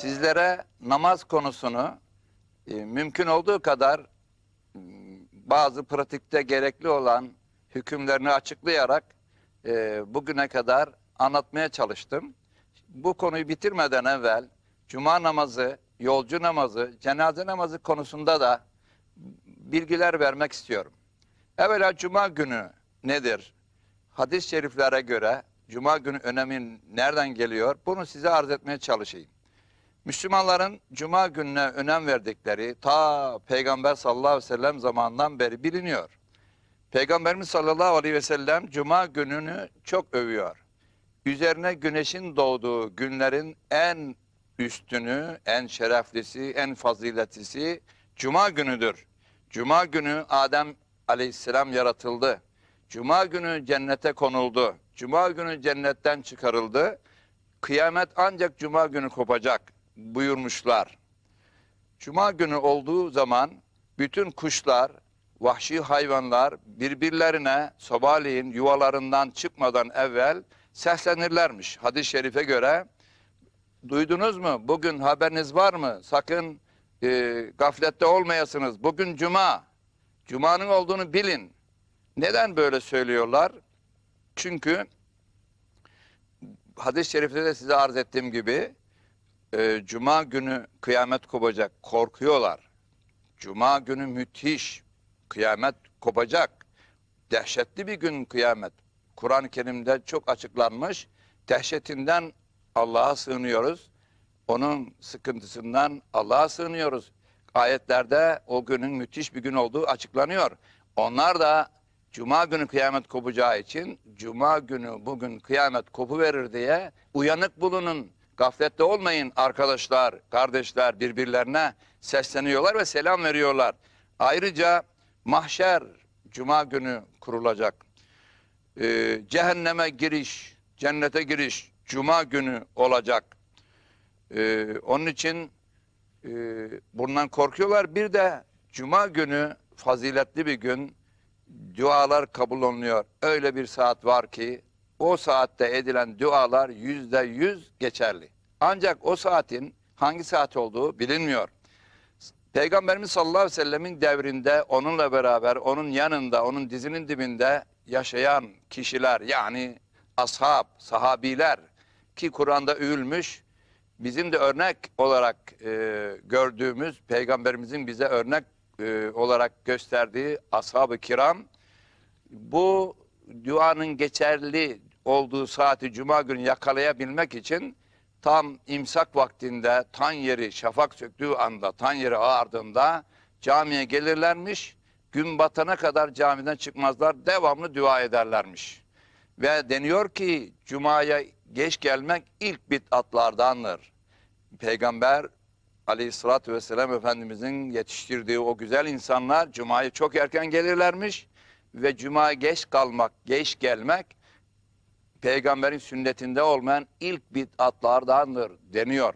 sizlere namaz konusunu e, mümkün olduğu kadar bazı pratikte gerekli olan hükümlerini açıklayarak e, bugüne kadar anlatmaya çalıştım. Bu konuyu bitirmeden evvel cuma namazı, yolcu namazı, cenaze namazı konusunda da bilgiler vermek istiyorum. Evvela cuma günü nedir? Hadis-i şeriflere göre cuma günü önemi nereden geliyor? Bunu size arz etmeye çalışayım. Müslümanların cuma gününe önem verdikleri ta Peygamber sallallahu aleyhi ve sellem zamanından beri biliniyor. Peygamberimiz sallallahu aleyhi ve sellem cuma gününü çok övüyor. Üzerine güneşin doğduğu günlerin en üstünü, en şereflisi, en faziletlisi cuma günüdür. Cuma günü Adem aleyhisselam yaratıldı. Cuma günü cennete konuldu. Cuma günü cennetten çıkarıldı. Kıyamet ancak cuma günü kopacak buyurmuşlar. Cuma günü olduğu zaman bütün kuşlar, vahşi hayvanlar birbirlerine sabahleyin yuvalarından çıkmadan evvel seslenirlermiş. Hadis-i şerife göre duydunuz mu? Bugün haberiniz var mı? Sakın e, gaflette olmayasınız. Bugün cuma. Cuma'nın olduğunu bilin. Neden böyle söylüyorlar? Çünkü hadis-i şerifte de size arz ettiğim gibi e, Cuma günü kıyamet kopacak. Korkuyorlar. Cuma günü müthiş. Kıyamet kopacak. Dehşetli bir gün kıyamet. Kur'an-ı Kerim'de çok açıklanmış. Dehşetinden Allah'a sığınıyoruz. Onun sıkıntısından Allah'a sığınıyoruz. Ayetlerde o günün müthiş bir gün olduğu açıklanıyor. Onlar da Cuma günü kıyamet kopacağı için Cuma günü bugün kıyamet kopu verir diye uyanık bulunun. Gaflette olmayın arkadaşlar, kardeşler birbirlerine sesleniyorlar ve selam veriyorlar. Ayrıca mahşer Cuma günü kurulacak. Ee, cehenneme giriş, cennete giriş Cuma günü olacak. Ee, onun için e, bundan korkuyorlar. Bir de Cuma günü faziletli bir gün dualar kabul olunuyor. Öyle bir saat var ki o saatte edilen dualar yüzde yüz geçerli. Ancak o saatin hangi saat olduğu bilinmiyor. Peygamberimiz sallallahu aleyhi ve sellemin devrinde onunla beraber onun yanında onun dizinin dibinde yaşayan kişiler yani ashab, sahabiler ki Kur'an'da övülmüş bizim de örnek olarak e, gördüğümüz peygamberimizin bize örnek e, olarak gösterdiği ashab-ı kiram bu duanın geçerli olduğu saati cuma günü yakalayabilmek için tam imsak vaktinde tan yeri şafak söktüğü anda tan yeri ağardığında camiye gelirlermiş. Gün batana kadar camiden çıkmazlar devamlı dua ederlermiş. Ve deniyor ki cumaya geç gelmek ilk bid'atlardandır. Peygamber aleyhissalatü vesselam Efendimizin yetiştirdiği o güzel insanlar Cuma'ya çok erken gelirlermiş ve Cuma'ya geç kalmak, geç gelmek peygamberin sünnetinde olmayan ilk bid'atlardandır deniyor.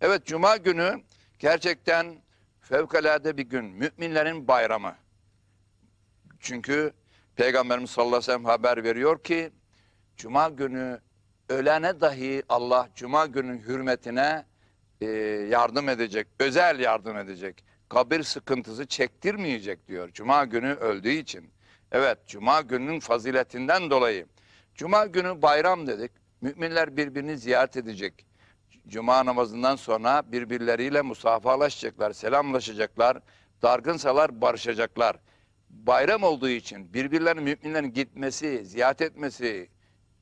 Evet Cuma günü gerçekten fevkalade bir gün. Müminlerin bayramı. Çünkü Peygamberimiz sallallahu aleyhi ve sellem haber veriyor ki Cuma günü ölene dahi Allah Cuma günün hürmetine e, yardım edecek, özel yardım edecek. Kabir sıkıntısı çektirmeyecek diyor Cuma günü öldüğü için. Evet Cuma gününün faziletinden dolayı. Cuma günü bayram dedik. Müminler birbirini ziyaret edecek. Cuma namazından sonra birbirleriyle musafahalaşacaklar, selamlaşacaklar. Dargınsalar barışacaklar. Bayram olduğu için birbirlerinin müminlerin gitmesi, ziyaret etmesi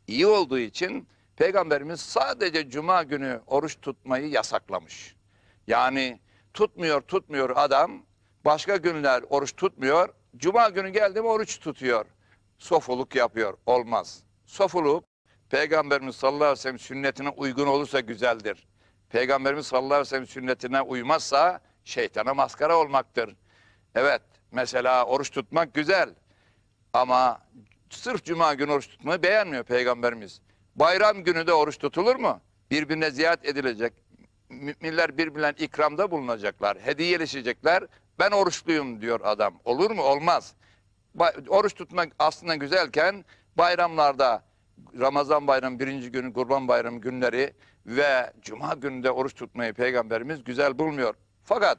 iyi olduğu için Peygamberimiz sadece cuma günü oruç tutmayı yasaklamış. Yani tutmuyor tutmuyor adam başka günler oruç tutmuyor. Cuma günü geldi mi oruç tutuyor. Sofuluk yapıyor. Olmaz. Sofuluk Peygamberimiz sallallahu aleyhi ve sellem sünnetine uygun olursa güzeldir. Peygamberimiz sallallahu aleyhi ve sellem sünnetine uymazsa şeytana maskara olmaktır. Evet mesela oruç tutmak güzel ama sırf cuma günü oruç tutmayı beğenmiyor Peygamberimiz. Bayram günü de oruç tutulur mu? Birbirine ziyaret edilecek. Müminler birbirlerine ikramda bulunacaklar. Hediyeleşecekler. Ben oruçluyum diyor adam. Olur mu? Olmaz. Oruç tutmak aslında güzelken bayramlarda Ramazan bayramı birinci günü, kurban bayramı günleri ve cuma gününde oruç tutmayı peygamberimiz güzel bulmuyor. Fakat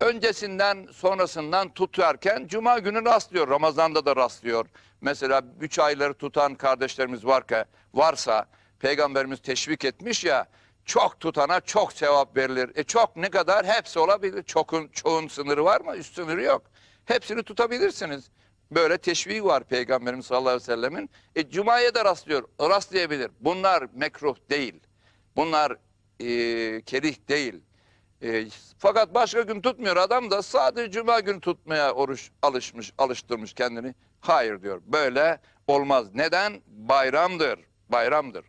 öncesinden sonrasından tutarken cuma günü rastlıyor. Ramazan'da da rastlıyor. Mesela üç ayları tutan kardeşlerimiz varsa, varsa peygamberimiz teşvik etmiş ya çok tutana çok sevap verilir. E çok ne kadar? Hepsi olabilir. Çokun, çoğun sınırı var mı? Üst sınırı yok. Hepsini tutabilirsiniz. Böyle teşvik var Peygamberimiz sallallahu aleyhi ve sellemin. E, Cuma'ya da rastlıyor. Rastlayabilir. Bunlar mekruh değil. Bunlar e, kerih değil. E, fakat başka gün tutmuyor adam da sadece cuma günü tutmaya oruç alışmış, alıştırmış kendini. Hayır diyor. Böyle olmaz. Neden? Bayramdır. Bayramdır.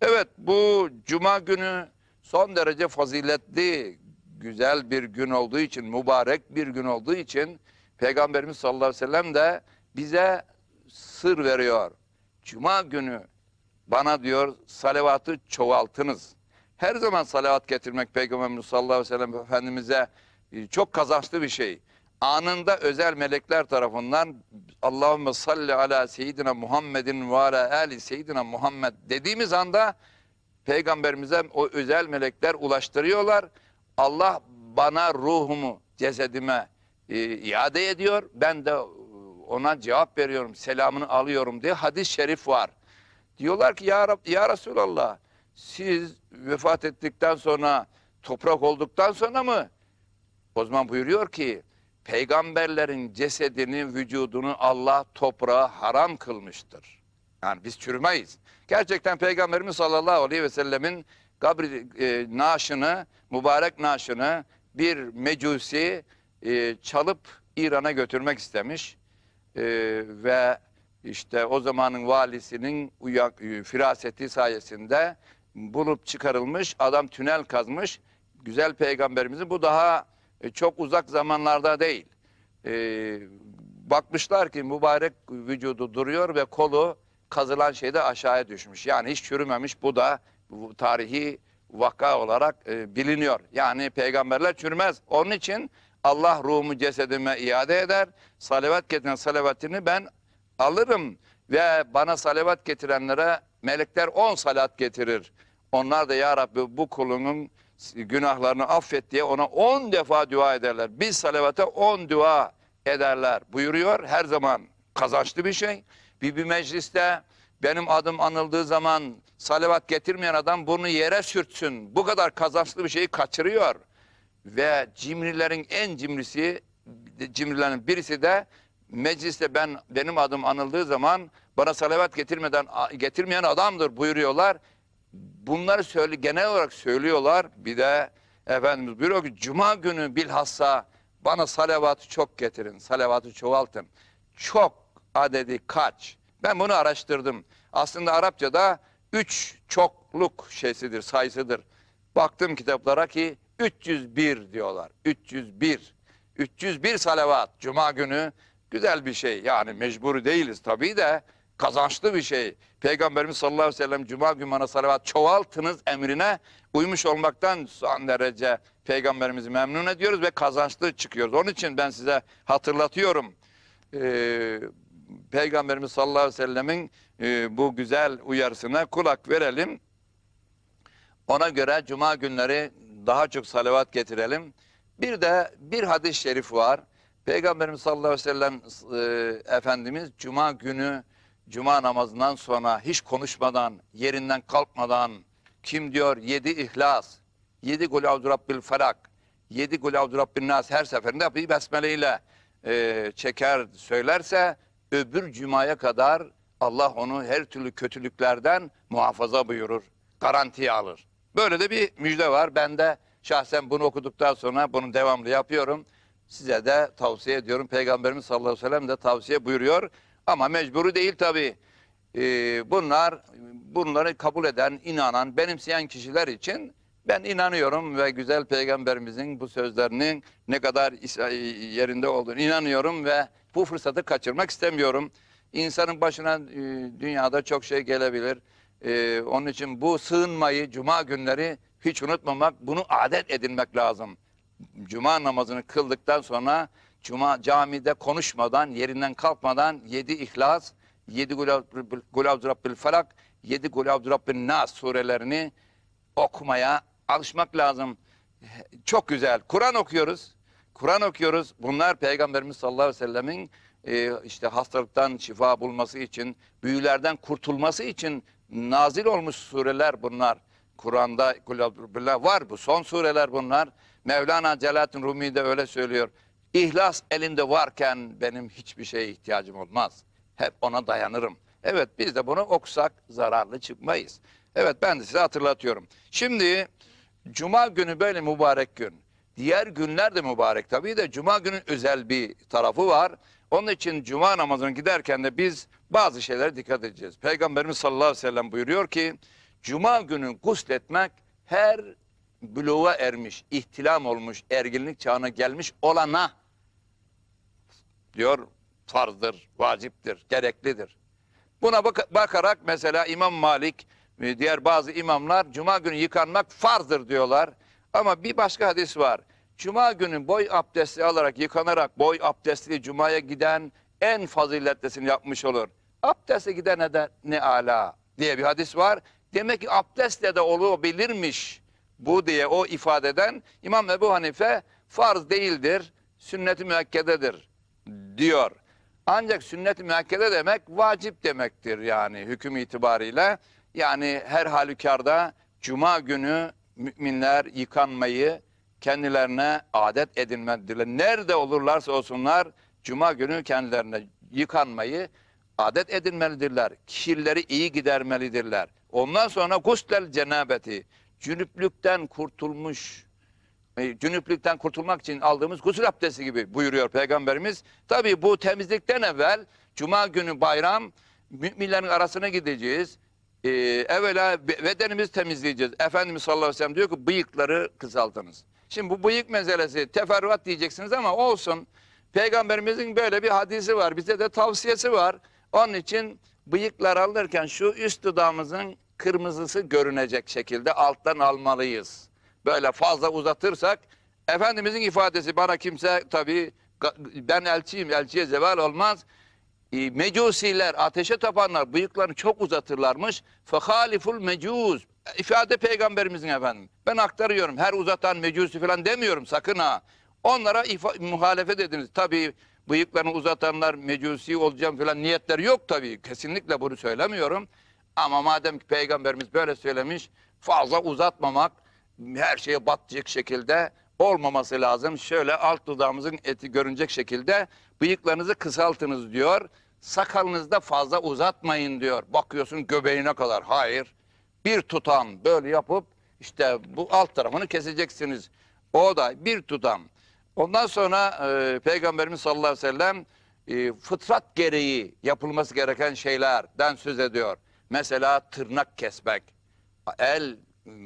Evet bu cuma günü son derece faziletli, güzel bir gün olduğu için, mübarek bir gün olduğu için Peygamberimiz sallallahu aleyhi ve sellem de bize sır veriyor. Cuma günü bana diyor salavatı çoğaltınız. Her zaman salavat getirmek Peygamberimiz sallallahu aleyhi ve sellem Efendimiz'e e, çok kazançlı bir şey. Anında özel melekler tarafından Allahümme salli ala seyyidina Muhammedin ve ala ali seyyidina Muhammed dediğimiz anda Peygamberimize o özel melekler ulaştırıyorlar. Allah bana ruhumu, cesedime e, iade ediyor. Ben de ona cevap veriyorum, selamını alıyorum diye hadis-i şerif var. Diyorlar ki ya, Rab, ya Resulallah siz vefat ettikten sonra toprak olduktan sonra mı? O zaman buyuruyor ki peygamberlerin cesedini, vücudunu Allah toprağa haram kılmıştır. Yani biz çürümeyiz. Gerçekten Peygamberimiz sallallahu aleyhi ve sellemin kabri e, naaşını, mübarek naaşını bir mecusi e, çalıp İran'a götürmek istemiş. E, ve işte o zamanın valisinin uyak, e, firaseti sayesinde bulup çıkarılmış. Adam tünel kazmış. Güzel peygamberimizin bu daha e, çok uzak zamanlarda değil. E, bakmışlar ki mübarek vücudu duruyor ve kolu kazılan şeyde aşağıya düşmüş. Yani hiç çürümemiş. Bu da bu tarihi vaka olarak e, biliniyor. Yani peygamberler çürümez. Onun için Allah ruhumu cesedime iade eder. Salavat getiren salavatini ben alırım ve bana salavat getirenlere melekler on salat getirir. Onlar da ya Rabbi bu kulunun günahlarını affet diye ona on defa dua ederler. Bir salavata on dua ederler buyuruyor. Her zaman kazançlı bir şey. Bir, bir mecliste benim adım anıldığı zaman salavat getirmeyen adam bunu yere sürtsün. Bu kadar kazançlı bir şeyi kaçırıyor. Ve cimrilerin en cimrisi, cimrilerin birisi de mecliste ben benim adım anıldığı zaman bana salavat getirmeden getirmeyen adamdır buyuruyorlar. Bunları söyle genel olarak söylüyorlar. Bir de Efendimiz buyuruyor ki cuma günü bilhassa bana salavatı çok getirin. Salavatı çoğaltın. Çok adedi kaç? Ben bunu araştırdım. Aslında Arapçada üç çokluk şeysidir, sayısıdır. Baktım kitaplara ki 301 diyorlar. 301. 301 salavat cuma günü güzel bir şey. Yani mecbur değiliz tabii de kazançlı bir şey. Peygamberimiz sallallahu aleyhi ve sellem cuma günü bana salavat çoğaltınız emrine uymuş olmaktan son derece peygamberimizi memnun ediyoruz ve kazançlı çıkıyoruz. Onun için ben size hatırlatıyorum. Ee, Peygamberimiz sallallahu aleyhi ve sellemin e, bu güzel uyarısına kulak verelim. Ona göre cuma günleri daha çok salavat getirelim. Bir de bir hadis-i şerif var. Peygamberimiz sallallahu aleyhi ve sellem e, Efendimiz cuma günü cuma namazından sonra hiç konuşmadan, yerinden kalkmadan kim diyor yedi ihlas, yedi gol Rabbil felak, yedi gol Rabbil nas her seferinde bir besmele ile e, çeker söylerse öbür cumaya kadar Allah onu her türlü kötülüklerden muhafaza buyurur, garantiye alır. Böyle de bir müjde var. Ben de şahsen bunu okuduktan sonra bunu devamlı yapıyorum. Size de tavsiye ediyorum. Peygamberimiz sallallahu aleyhi ve sellem de tavsiye buyuruyor. Ama mecburu değil tabii. Ee, bunlar, bunları kabul eden, inanan, benimseyen kişiler için ben inanıyorum ve güzel peygamberimizin bu sözlerinin ne kadar yerinde olduğunu inanıyorum ve bu fırsatı kaçırmak istemiyorum. İnsanın başına e, dünyada çok şey gelebilir. Ee, onun için bu sığınmayı, cuma günleri hiç unutmamak, bunu adet edinmek lazım. Cuma namazını kıldıktan sonra cuma camide konuşmadan, yerinden kalkmadan yedi ihlas, yedi Gulavd Rabbil Felak, yedi Gulavd Rabbil Nas surelerini okumaya alışmak lazım. Çok güzel. Kur'an okuyoruz. Kur'an okuyoruz. Bunlar Peygamberimiz sallallahu aleyhi ve sellemin e, işte hastalıktan şifa bulması için, büyülerden kurtulması için nazil olmuş sureler bunlar. Kur'an'da var bu. Son sureler bunlar. Mevlana Celaleddin Rumi de öyle söylüyor. İhlas elinde varken benim hiçbir şeye ihtiyacım olmaz. Hep ona dayanırım. Evet biz de bunu okusak zararlı çıkmayız. Evet ben de size hatırlatıyorum. Şimdi Cuma günü böyle mübarek gün. Diğer günler de mübarek tabii de Cuma günün özel bir tarafı var. Onun için Cuma namazına giderken de biz bazı şeylere dikkat edeceğiz. Peygamberimiz sallallahu aleyhi ve sellem buyuruyor ki Cuma günü gusletmek her buluğa ermiş, ihtilam olmuş, erginlik çağına gelmiş olana diyor farzdır, vaciptir, gereklidir. Buna bak- bakarak mesela İmam Malik ve diğer bazı imamlar Cuma günü yıkanmak farzdır diyorlar. Ama bir başka hadis var. Cuma günü boy abdesti alarak yıkanarak boy abdestli Cuma'ya giden en faziletlisini yapmış olur. Abdeste gidene de ne ala diye bir hadis var. Demek ki abdestle de olabilirmiş bu diye o ifadeden İmam Ebu Hanife farz değildir, sünnet-i müekkededir diyor. Ancak sünnet-i müekkede demek vacip demektir yani hüküm itibariyle. Yani her halükarda cuma günü müminler yıkanmayı kendilerine adet edinmelidirler. Nerede olurlarsa olsunlar cuma günü kendilerine yıkanmayı adet edinmelidirler. Kirleri iyi gidermelidirler. Ondan sonra guslel cenabeti, cünüplükten kurtulmuş e, cünüplükten kurtulmak için aldığımız gusül abdesti gibi buyuruyor Peygamberimiz. Tabi bu temizlikten evvel Cuma günü bayram müminlerin arasına gideceğiz. Ee, evvela be- bedenimizi temizleyeceğiz. Efendimiz sallallahu aleyhi ve sellem diyor ki bıyıkları kısaltınız. Şimdi bu bıyık meselesi teferruat diyeceksiniz ama olsun. Peygamberimizin böyle bir hadisi var. Bize de tavsiyesi var. Onun için bıyıklar alırken şu üst dudağımızın kırmızısı görünecek şekilde alttan almalıyız. Böyle fazla uzatırsak Efendimizin ifadesi bana kimse tabii ben elçiyim elçiye zeval olmaz. E, mecusiler ateşe tapanlar bıyıklarını çok uzatırlarmış. Fehaliful mecuz. İfade peygamberimizin efendim. Ben aktarıyorum. Her uzatan mecusi falan demiyorum sakın ha. Onlara ifa- muhalefet ediniz. Tabii bıyıklarını uzatanlar mecusi olacağım falan niyetleri yok tabii. Kesinlikle bunu söylemiyorum. Ama madem ki peygamberimiz böyle söylemiş fazla uzatmamak her şeye batacak şekilde olmaması lazım. Şöyle alt dudağımızın eti görünecek şekilde bıyıklarınızı kısaltınız diyor. Sakalınızı da fazla uzatmayın diyor. Bakıyorsun göbeğine kadar. Hayır. Bir tutam böyle yapıp işte bu alt tarafını keseceksiniz. O da bir tutam. Ondan sonra e, Peygamberimiz sallallahu aleyhi ve sellem e, fıtrat gereği yapılması gereken şeylerden söz ediyor. Mesela tırnak kesmek. El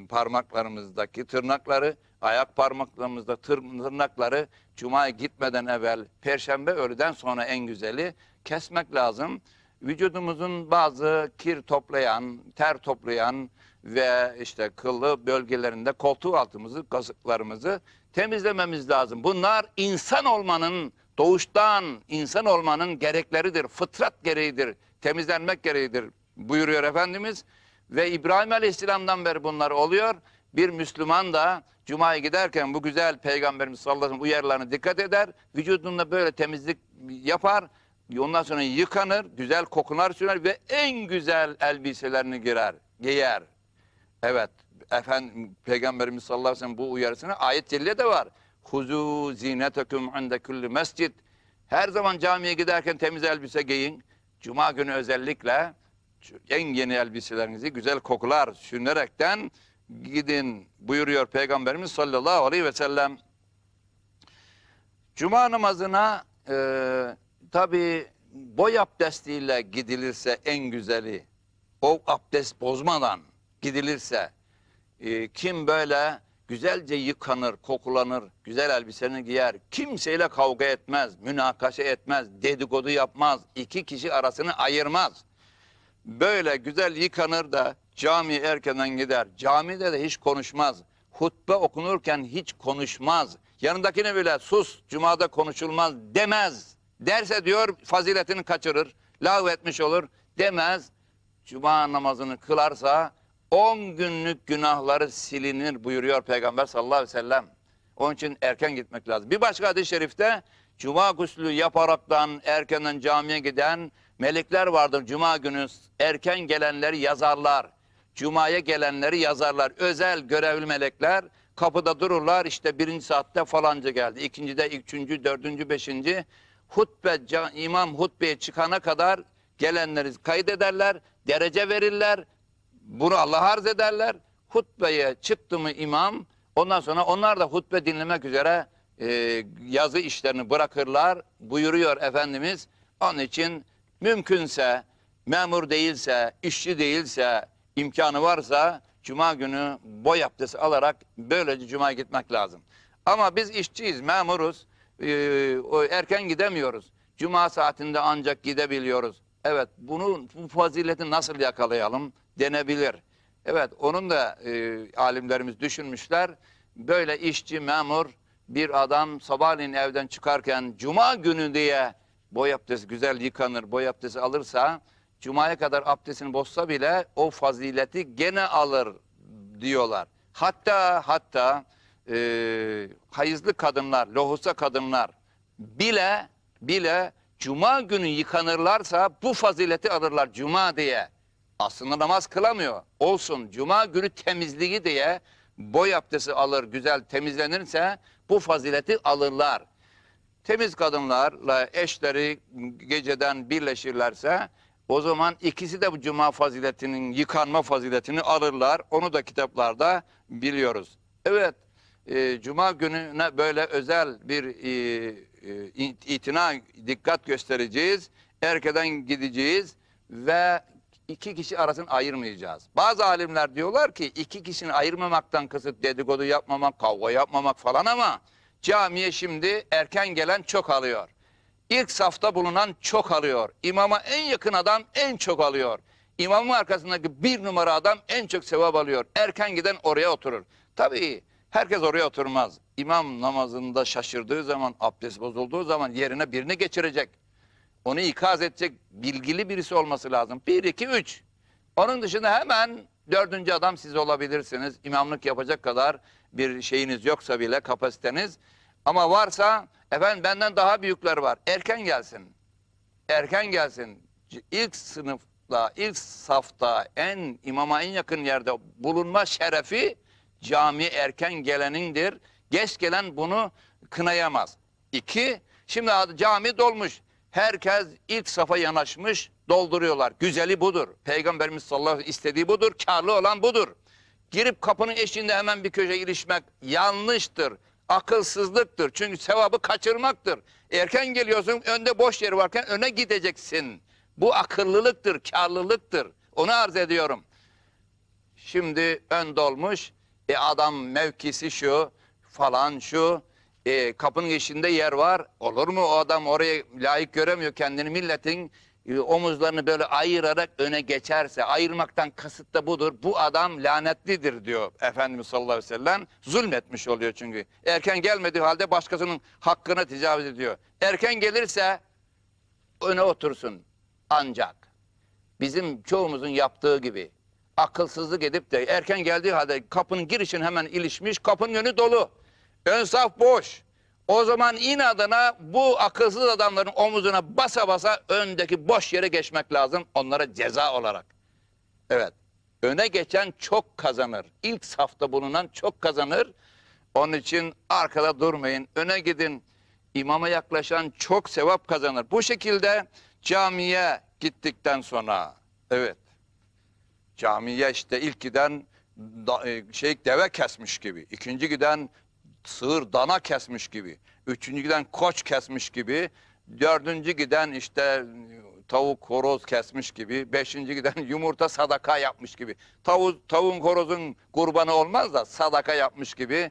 parmaklarımızdaki tırnakları, ayak parmaklarımızda tır- tırnakları Cuma'ya gitmeden evvel, Perşembe öğleden sonra en güzeli kesmek lazım. Vücudumuzun bazı kir toplayan, ter toplayan ve işte kıllı bölgelerinde koltuğu altımızı, kasıklarımızı temizlememiz lazım. Bunlar insan olmanın, doğuştan insan olmanın gerekleridir, fıtrat gereğidir, temizlenmek gereğidir buyuruyor Efendimiz. Ve İbrahim Aleyhisselam'dan beri bunlar oluyor. Bir Müslüman da Cuma'ya giderken bu güzel Peygamberimiz sallallahu aleyhi ve sellem uyarılarına dikkat eder. Vücudunda böyle temizlik yapar. Ondan sonra yıkanır, güzel kokular sürer ve en güzel elbiselerini girer, giyer. Evet, efendim Peygamberimiz sallallahu aleyhi ve sellem bu uyarısını ayet celile de var. Huzu zinetekum inde kulli mescid. Her zaman camiye giderken temiz elbise giyin. Cuma günü özellikle en yeni elbiselerinizi güzel kokular sürünerekten gidin buyuruyor Peygamberimiz sallallahu aleyhi ve sellem. Cuma namazına e, tabi boy abdestiyle gidilirse en güzeli o abdest bozmadan gidilirse e, kim böyle güzelce yıkanır, kokulanır, güzel elbiseni giyer, kimseyle kavga etmez, münakaşa etmez, dedikodu yapmaz, iki kişi arasını ayırmaz. Böyle güzel yıkanır da camiye erkenden gider. Camide de hiç konuşmaz. Hutbe okunurken hiç konuşmaz. Yanındakine bile sus cumada konuşulmaz demez. Derse diyor faziletini kaçırır. Lağv etmiş olur demez. Cuma namazını kılarsa 10 günlük günahları silinir buyuruyor Peygamber sallallahu aleyhi ve sellem. Onun için erken gitmek lazım. Bir başka hadis-i şerifte cuma guslü yaparaktan erkenden camiye giden melekler vardır. Cuma günü erken gelenleri yazarlar. Cuma'ya gelenleri yazarlar. Özel görevli melekler kapıda dururlar. İşte birinci saatte falanca geldi. İkincide, üçüncü, dördüncü, beşinci. Hutbe, imam hutbeye çıkana kadar gelenleri kaydederler. Derece verirler. Bunu Allah'a arz ederler. Hutbeye çıktı mı imam ondan sonra onlar da hutbe dinlemek üzere e, yazı işlerini bırakırlar buyuruyor Efendimiz. Onun için mümkünse memur değilse, işçi değilse, imkanı varsa cuma günü boy abdesti alarak böylece cumaya gitmek lazım. Ama biz işçiyiz, memuruz. e, o erken gidemiyoruz. Cuma saatinde ancak gidebiliyoruz. Evet, bunun bu fazileti nasıl yakalayalım denebilir. Evet, onun da e, alimlerimiz düşünmüşler. Böyle işçi, memur bir adam sabahleyin evden çıkarken cuma günü diye boy abdesti güzel yıkanır, boy abdesti alırsa cumaya kadar abdestini bozsa bile o fazileti gene alır diyorlar. Hatta hatta e, hayızlı kadınlar, lohusa kadınlar bile bile cuma günü yıkanırlarsa bu fazileti alırlar cuma diye. Aslında namaz kılamıyor. Olsun cuma günü temizliği diye boy abdesti alır güzel temizlenirse bu fazileti alırlar. Temiz kadınlarla eşleri geceden birleşirlerse o zaman ikisi de bu cuma faziletinin yıkanma faziletini alırlar. Onu da kitaplarda biliyoruz. Evet, e, cuma gününe böyle özel bir e, e, itina, dikkat göstereceğiz. Erkeden gideceğiz ve iki kişi arasını ayırmayacağız. Bazı alimler diyorlar ki iki kişinin ayırmamaktan kasıt dedikodu yapmamak, kavga yapmamak falan ama camiye şimdi erken gelen çok alıyor. İlk safta bulunan çok alıyor. İmama en yakın adam en çok alıyor. İmamın arkasındaki bir numara adam en çok sevap alıyor. Erken giden oraya oturur. Tabii herkes oraya oturmaz. İmam namazında şaşırdığı zaman, abdest bozulduğu zaman yerine birini geçirecek. Onu ikaz edecek bilgili birisi olması lazım. Bir, iki, üç. Onun dışında hemen dördüncü adam siz olabilirsiniz. İmamlık yapacak kadar bir şeyiniz yoksa bile kapasiteniz. Ama varsa efendim benden daha büyükler var. Erken gelsin. Erken gelsin. İlk sınıfta, ilk safta en imama en yakın yerde bulunma şerefi cami erken gelenindir. Geç gelen bunu kınayamaz. İki, şimdi cami dolmuş. Herkes ilk safa yanaşmış, dolduruyorlar. Güzeli budur. Peygamberimiz sallallahu aleyhi ve sellem istediği budur. Karlı olan budur. Girip kapının eşiğinde hemen bir köşeye ilişmek yanlıştır. Akılsızlıktır. Çünkü sevabı kaçırmaktır. Erken geliyorsun, önde boş yer varken öne gideceksin. Bu akıllılıktır, karlılıktır. Onu arz ediyorum. Şimdi ön dolmuş. E adam mevkisi şu falan şu. E, kapının içinde yer var. Olur mu o adam oraya layık göremiyor kendini. Milletin e, omuzlarını böyle ayırarak öne geçerse ayırmaktan kasıt da budur. Bu adam lanetlidir diyor Efendimiz sallallahu aleyhi ve sellem. Zulmetmiş oluyor çünkü. Erken gelmediği halde başkasının hakkına tecavüz ediyor. Erken gelirse öne otursun ancak bizim çoğumuzun yaptığı gibi akılsızlık edip de erken geldiği halde kapının girişin hemen ilişmiş, kapının önü dolu. Ön saf boş. O zaman inadına bu akılsız adamların omuzuna basa basa öndeki boş yere geçmek lazım onlara ceza olarak. Evet. Öne geçen çok kazanır. İlk safta bulunan çok kazanır. Onun için arkada durmayın. Öne gidin. İmama yaklaşan çok sevap kazanır. Bu şekilde camiye gittikten sonra evet camiye işte ilk giden da- e, şey deve kesmiş gibi. ikinci giden sığır dana kesmiş gibi. Üçüncü giden koç kesmiş gibi. Dördüncü giden işte tavuk horoz kesmiş gibi. Beşinci giden yumurta sadaka yapmış gibi. Tavuk, tavuğun horozun kurbanı olmaz da sadaka yapmış gibi.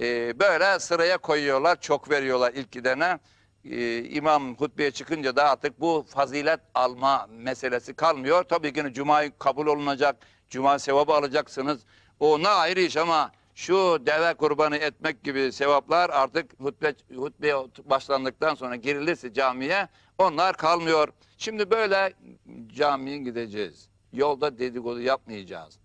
E, böyle sıraya koyuyorlar. Çok veriyorlar ilk gidene. E, imam hutbeye çıkınca da artık bu fazilet alma meselesi kalmıyor. Tabii ki Cuma kabul olunacak. Cuma sevabı alacaksınız. O ne ayrı iş ama şu deve kurbanı etmek gibi sevaplar artık hutbe, hutbeye başlandıktan sonra girilirse camiye onlar kalmıyor. Şimdi böyle camiye gideceğiz. Yolda dedikodu yapmayacağız.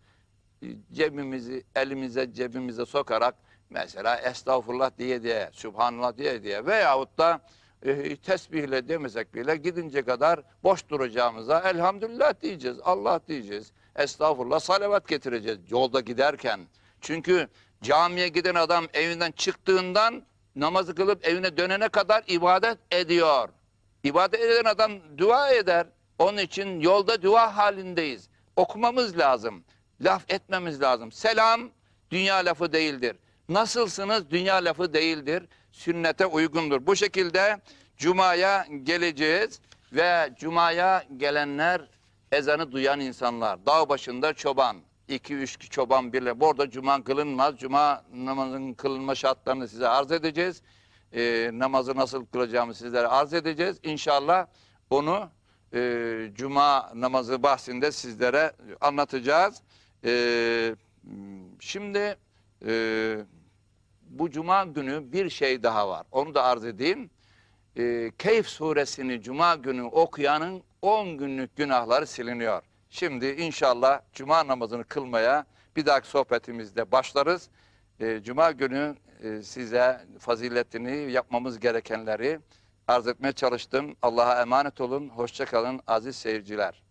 e, cebimizi elimize cebimize sokarak mesela estağfurullah diye diye, subhanallah diye diye veyahut da e, tesbihle demesek bile gidince kadar boş duracağımıza elhamdülillah diyeceğiz, Allah diyeceğiz. Estağfurullah salavat getireceğiz yolda giderken. Çünkü camiye giden adam evinden çıktığından namazı kılıp evine dönene kadar ibadet ediyor. İbadet eden adam dua eder. Onun için yolda dua halindeyiz. Okumamız lazım. Laf etmemiz lazım. Selam dünya lafı değildir. Nasılsınız dünya lafı değildir. Sünnete uygundur. Bu şekilde Cuma'ya geleceğiz ve Cuma'ya gelenler ezanı duyan insanlar. Dağ başında çoban. İki üç çoban birle. Bu arada Cuma kılınmaz. Cuma namazının kılınma şartlarını size arz edeceğiz. Ee, namazı nasıl kılacağımı sizlere arz edeceğiz. İnşallah onu e, Cuma namazı bahsinde sizlere anlatacağız. Ee, şimdi e, bu Cuma günü bir şey daha var. Onu da arz edeyim. Ee, Keyf suresini Cuma günü okuyanın 10 günlük günahları siliniyor. Şimdi inşallah Cuma namazını kılmaya bir dahaki sohbetimizde başlarız. Ee, Cuma günü e, size faziletini yapmamız gerekenleri arz etmeye çalıştım. Allah'a emanet olun. Hoşça kalın aziz seyirciler.